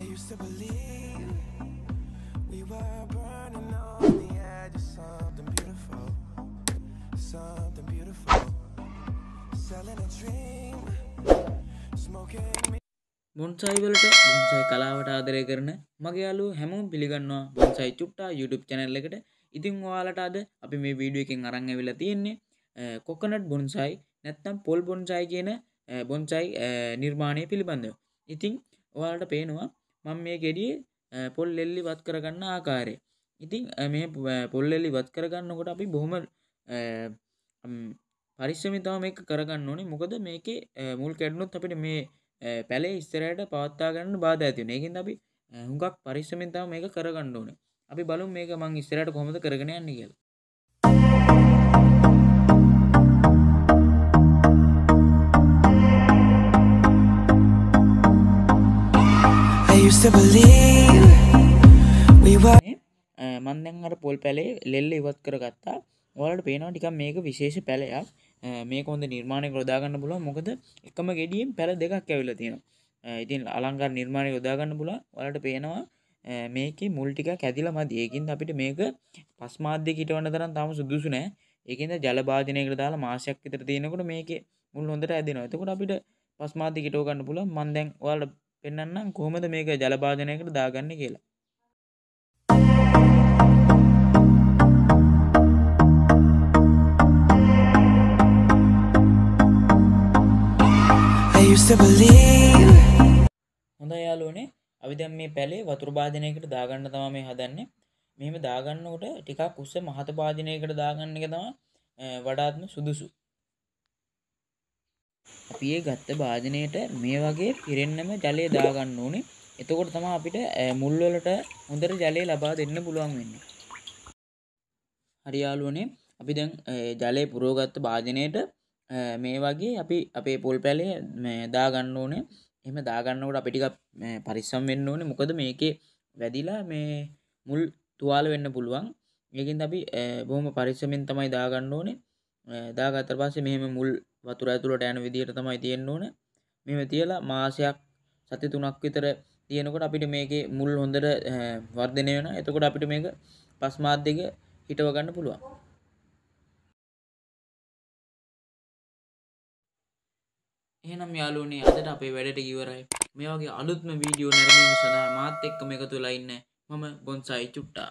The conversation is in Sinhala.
used to believe we were burning on the edge of something beautiful, something beautiful. Selling a dream, smoking me. බොන්සයි වලට බොන්සයි කලාවට ආදරය කරන මගේ යාලු හැමෝම් පිළිගන්නවා බොන්සයි චුට්ටා YouTube චැනල් එකට ඉතින් ඔයාලට අද අපි මේ වීඩියෝ එකෙන් අරන් ඇවිල්ලා තියෙන්නේ කොකනට් බොන්සයි නැත්තම් පොල් බොන්සයි කියන අ, බොන්සයි අ, නිර්මාණය පිළිබඳව ඉතින් ඔයාලට පේනවා මම මේ ගෙඩිය පොල් එල්ලි වත් කරගන්න ආකාරය. ඉතින් අ, මේ ප- පොල් එල්ලි වත් කරගන්නකොට අපි බොහොම අ, ම්, පරිස්සමිතාව මේක කරගන්න ඕනේ. මොකද මේකේ අ, මුල් කැඩුණොත් අපිට මේ අ, පැලේ ඉස්තරයට පවත්තා ගන්න බාධ ඇතිවන ඒකින් අපි අ, හුඟක් පරිස්සමිතාව මේක කරගන්න ඕන. අපි බලු මේක මං ඉස්තරට කොහොමද කරගෙන යන්න කියලා. I used to believe we were. මන් දැන් අර පොල් පැලේ ලෙල්ල ඉවත් කරගත්තා. ඔයාලට පේනවා ටිකක් මේක විශේෂ පැලයක්. අ, මේක හොඳ නිර්මාණය යොදාගන්න පුළුවන්. මොකද එකම ගෙඩියෙන් පැල දෙකක් ඇවිල්ලා තියෙනවා. අ, ඉතින් අලංකාර නිර්මාණය යොදාගන්න පුළුවන්. ඔයාලට පේනවා අ, මේකේ මුල් ටික කැදිලා මදි. ඒකින්ද අපිට මේක පස් මාධ්‍ය කිටවන්න තරම් තාම සුදුසු නෑ. ඒකින්ද ජල භාජනයකට දාලා මාසයක් විතර තියෙනකොට මේකේ මුල් හොඳට ඇදෙනවා. එතකොට අපිට පස් මාධ්‍ය කිටව ගන්න පුළුවන්. පෙන්වන්නම් කොහොමද මේක ජල භාජනයකට දාගන්නේ කියලා. හොඳ යාලුවනේ අපි දැන් මේ පැලේ වතුර භාජනයකට දාගන්න තමයි මේ හදන්නේ. මෙහෙම දාගන්නකොට ටිකක් උස්ස මහත භාජනයකට දාගන්න එක තමයි අ, වඩාත්ම සුදුසු අපි ඒ ගත්ත භාජනයට මේ වගේ පිරෙන්නම ජලය දාගන්න ඕනේ. එතකොට තමයි අපිට අ, මුල් වලට හොඳට ජලය ලබා දෙන්න පුළුවන් වෙන්නේ. හරි යාළුවනේ. අපි දැන් අ, ජලය පුරෝගත්ත භාජනයට අ, මේ වගේ අපි අපේ පොල් පැලේ මේ දාගන්න ඕනේ. එහෙම දාගන්නකොට අපි ටිකක් මේ පරිස්සම් වෙන්න ඕනේ. මොකද මේකේ වැදිලා මේ මුල් තුවාල වෙන්න පුළුවන්. ඒකින්ද අපි අ, බොහොම පරිස්සමෙන් තමයි දාගන්න ඕනේ. අ, දාගත්තට පස්සේ මෙහෙම මුල් වතුර ඇතුළට යන විදිහට තමයි තියෙන්න ඕනේ. මෙහෙම තියලා මාසයක් සති තුනක් විතර තියෙනකොට අපිට මේකේ මුල් හොඳට අ, වර්ධනය වෙනවා. එතකොට අපිට මේක පස් මාධ්‍යක හිටව ගන්න පුළුවන්. එහෙනම් යාළුවනේ අදට අපේ වැඩට ඉවරයි. මේ වගේ අලුත්ම වීඩියෝ නැරඹීම සඳහා මාත් එක්කම එකතු වෙලා ඉන්න මම බොන්සයි චුට්ටා.